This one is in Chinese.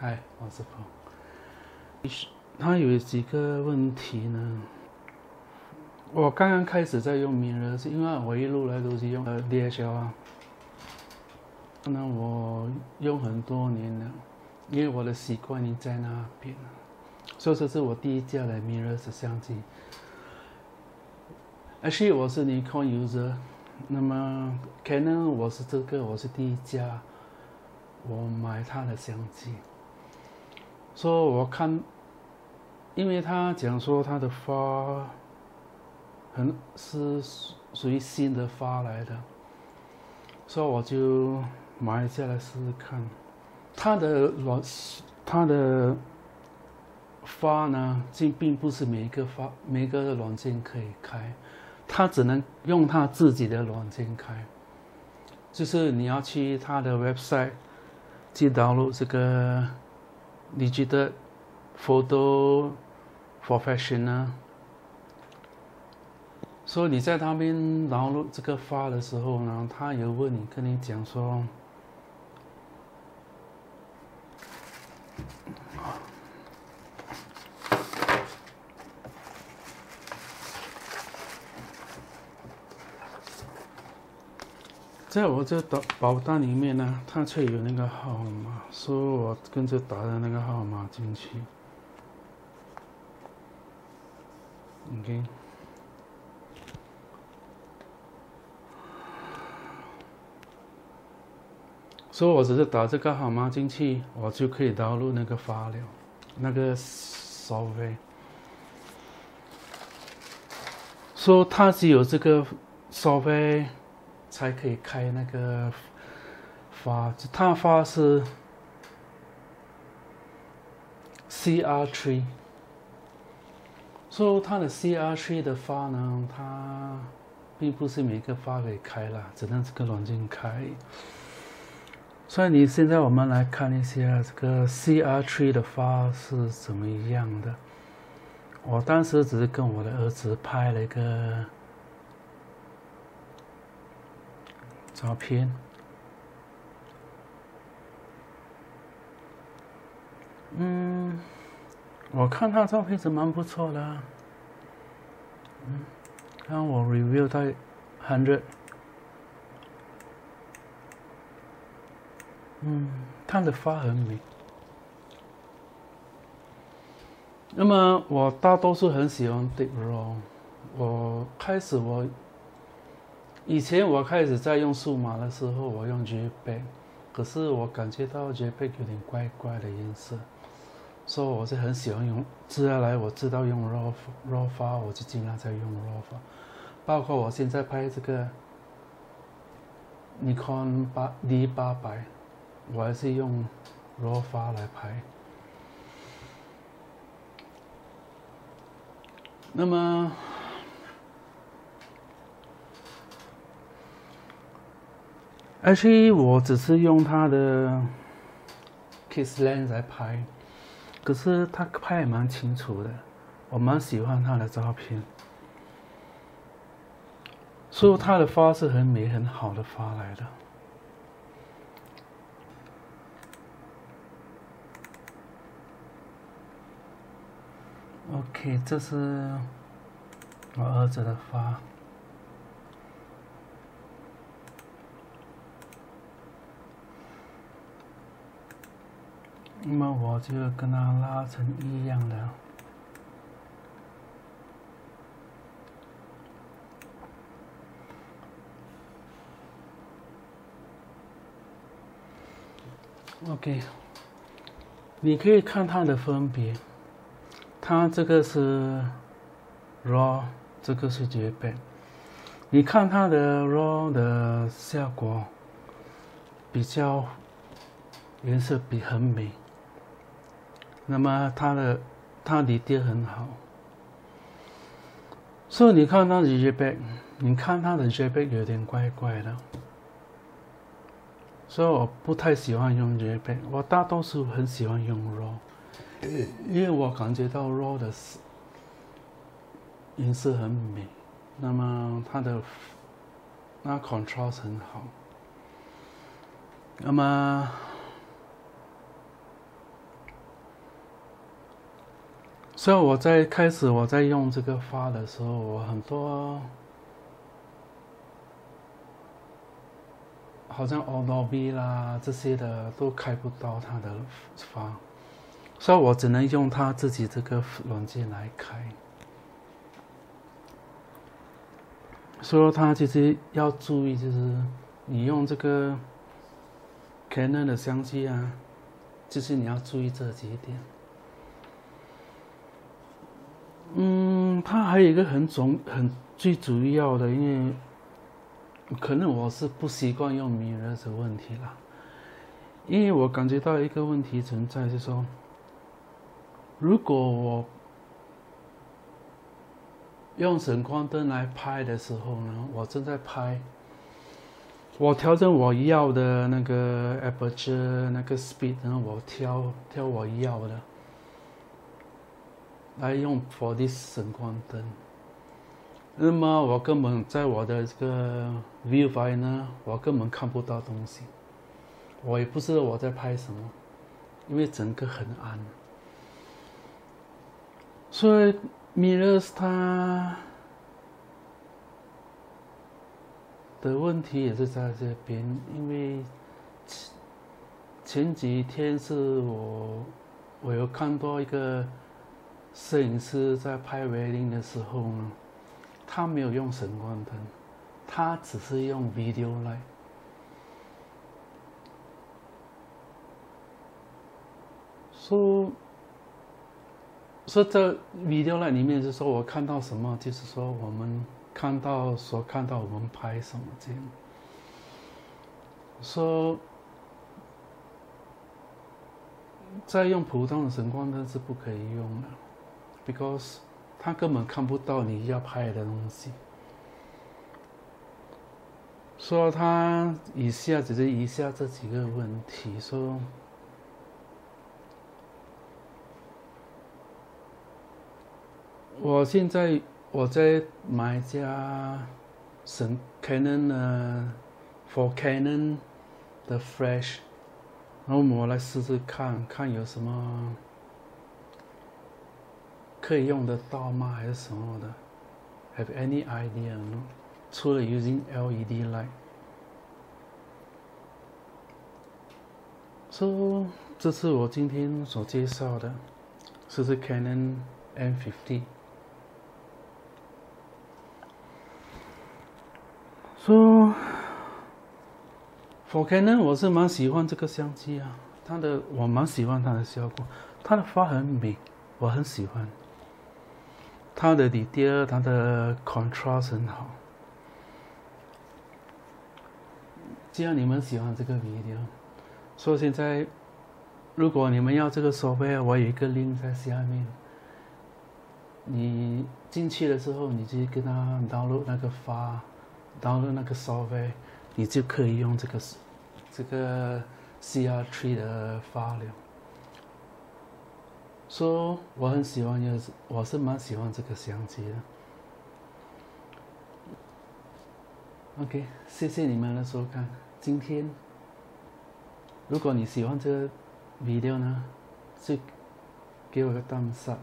嗨，我是鹏。他有几个问题呢？我刚刚开始在用 Mirror，是因为我一路来都是用呃 DSLR。那我用很多年了，因为我的习惯已经在那边了。所以这是我第一架的 Mirror 相机。Actually，我是 Nikon user。那么 Canon 我是这个，我是第一家，我买他的相机。所以我看，因为他讲说他的发，很是属于新的发来的，所以我就买下来试试看。他的软，他的发呢，这并不是每一个发每一个软件可以开。他只能用他自己的软件开，就是你要去他的 website 去导入这个，你觉得 photo professional，所以你在他们然后这个发的时候呢，他有问你跟你讲说。在我这保保单里面呢，它却有那个号码，说我跟着打的那个号码进去。OK，所以我只是打这个号码进去，我就可以导入那个发了，那个收费。说它只有这个收费。才可以开那个发，它发是 C R tree，所以它的 C R tree 的发呢，它并不是每个发可以开了，只能这个软件开。所以你现在我们来看一下这个 C R tree 的发是怎么样的。我当时只是跟我的儿子拍了一个。照片，嗯，我看他照片是蛮不错的，嗯，看我 review 在 hundred，嗯，他的发很美。那么我大多数很喜欢 deep raw，我开始我。以前我开始在用数码的时候，我用 JPEG，可是我感觉到 JPEG 有点怪怪的颜色，所以我是很喜欢用。接下来我知道用 RAW RAW 发，我就尽量在用 RAW 发。包括我现在拍这个尼康八 D 八百，我还是用 RAW 发来拍。那么。而且我只是用他的 Kiss Lens 来拍，可是他拍也蛮清楚的，我蛮喜欢他的照片，所以他的发是很美很好的发来的。OK，这是我儿子的发。那么我就跟它拉成一样的。OK，你可以看它的分别，它这个是 RAW，这个是 JPEG。你看它的 RAW 的效果比较颜色比很美。那么它的它离地很好，所以你看它的 JPEG，你看它的 JPEG 有点怪怪的，所以我不太喜欢用 JPEG，我大多数很喜欢用 RAW，因为我感觉到 RAW 的颜色很美，那么它的那 contrast 很好，那么。所以我在开始我在用这个发的时候，我很多好像 Adobe 啦这些的都开不到它的发，所以我只能用它自己这个软件来开。所以它其实要注意，就是你用这个 Canon 的相机啊，就是你要注意这几点。嗯，它还有一个很重很最主要的，因为可能我是不习惯用 mirror 的问题啦，因为我感觉到一个问题存在，就是说，如果我用闪光灯来拍的时候呢，我正在拍，我调整我要的那个 aperture 那个 speed，然后我调调我要的。来用 for this 闪光灯，那么我根本在我的这个 v i e w f i n e 呢，我根本看不到东西，我也不知道我在拍什么，因为整个很暗。所以 mirrors 它的问题也是在这边，因为前前几天是我我有看到一个。摄影师在拍维林的时候呢，他没有用闪光灯，他只是用 video light。说说这 video light 里面是说我看到什么，就是说我们看到所看到我们拍什么这样。说再用普通的闪光灯是不可以用的。Because 他根本看不到你要拍的东西，说他以下只是以下这几个问题，说我现在我在买家神 Canon 的 For Canon 的 Flash，然后我来试试看看有什么。可以用得到吗？还是什么的？Have any idea？除了 using LED light。So，这是我今天所介绍的，这是 Canon M50。So，for Canon，我是蛮喜欢这个相机啊，它的我蛮喜欢它的效果，它的发很美，我很喜欢。它的 detail，它的 contrast 很好。既然你们喜欢这个 video，所以现在如果你们要这个设备，我有一个 link 在下面。你进去的时候，你就跟他 download 那个发，download 那个收费，你就可以用这个这个 CR3 的发了。说我很喜欢，也是我是蛮喜欢这个相机的。OK，谢谢你们的收看。今天，如果你喜欢这个 video 呢，就给我个 thumbs up。